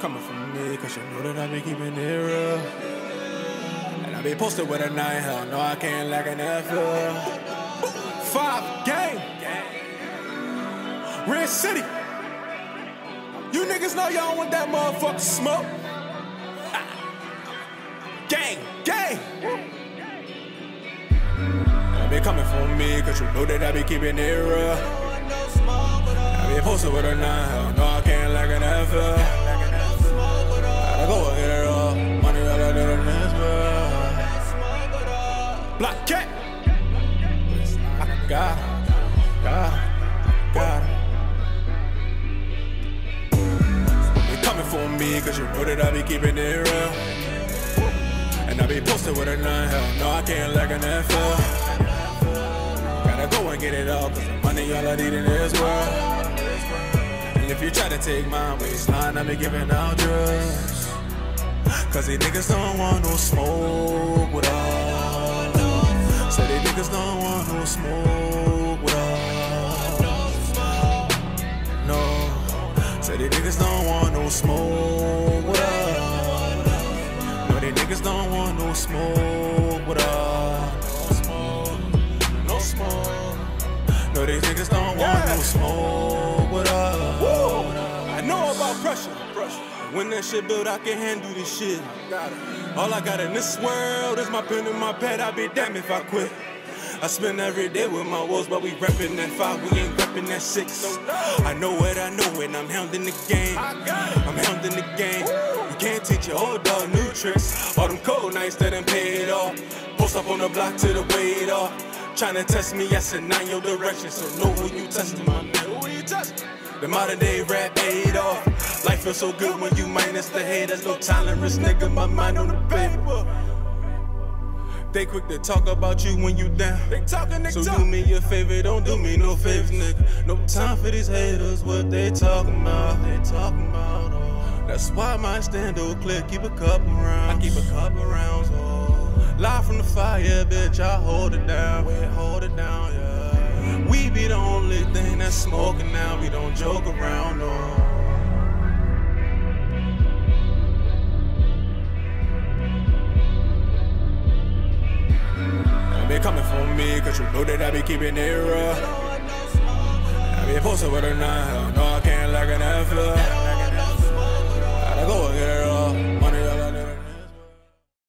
coming from me, cause you know that I be keeping it real. And I be posted with a nine, hell no, I can't lack an NFL. Five game. Red City. You niggas know y'all want that motherfucker smoke. Gang, gang. I be coming for me, cause you know that I be keeping it real. I be posted with a nine, hell no, I can't lack an NFL. Black cat. I got it, got it, got coming for me, cause you know that I be keeping it real. And I be posted with a nine, hell no, I can't lack an NFL. Gotta go and get it all, cause the money all I need in this world. And if you try to take my waistline, I be giving out drugs. Cause these niggas don't want no smoke with us. Niggas don't want no smoke with us. No. Say these niggas don't want no smoke with us. No, these niggas don't want no smoke with us. No smoke. No, these niggas don't want no smoke with us. I know about pressure. When that shit build, I can handle this shit. All I got in this world is my pen and my pad. I'd be damned if I quit. I spend every day with my woes, but we reppin' that five, we ain't reppin' that six. I know what I know, and I'm hounding the game. I'm hounding the game. You can't teach your old dog new tricks. All them cold nights that done paid off. Post up on the block to the weight off. Tryna test me, yes, and nine your direction. So know who you testing, my man. Who you testing? The modern day rap paid off. Life feels so good when you minus the haters. No tolerance, nigga. My mind on the paper. They quick to talk about you when you down. They talking, they so talk. do me a favor, don't do me no favors, nigga. No time for these haters, what they talking about? They talking about. Oh. That's why my stand up clear, keep a couple rounds. I keep a couple rounds. Oh. Live from the fire, bitch, I hold it down. We hold it down, yeah. We be the only thing that's smoking now. We don't joke around, no. Me, cause you know that I be keeping it real. I be posted with a nine, hell no, I can't like an NFL.